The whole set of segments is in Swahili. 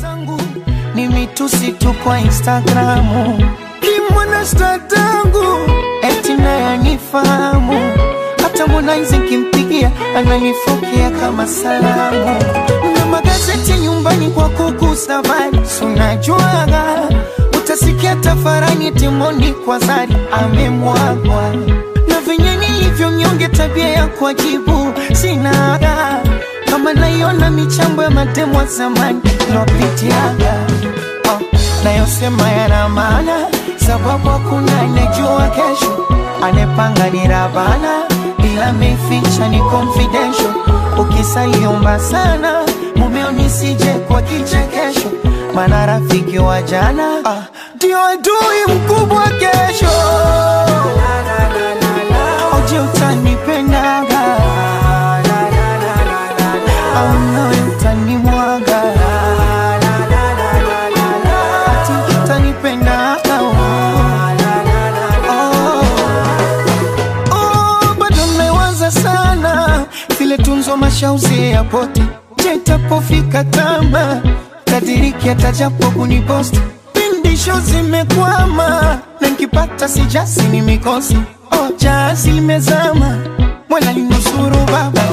zangu ni mitusi tu kwa Instagramu, kimwana statangu eti naye anifahamu, hata Harmonize kimpigia ananifokea kama salamu, na magazeti nyumbani kwa kuku safari, sunajuaga utasikia tafarani timoni kwa zari amemwagwa. Na venye nilivyo mnyonge, tabia ya kuajibu sinaga michambo ya matemo zamani lopitiaga oh, nayosema yana maana, sababu hakuna anejua kesho, anepanga ni Rabana, ila meficha ni confidential. Ukisaliomba sana mumeo nisije kwa kichekesho, maana rafiki wa jana ah, ndio adui mkubwa kesho. Utanimwaga. Oh. Oh, mashauzi ya poti tama? Atajapo kuniposti zimekwama. Na nkipata sijasi ni mikosi limezama baba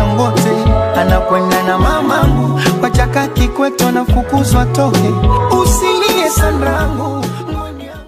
mbote anakwenda na mamangu. Wachaka Kikwete kikweto nafukuzwa toke. Usilie sanrangu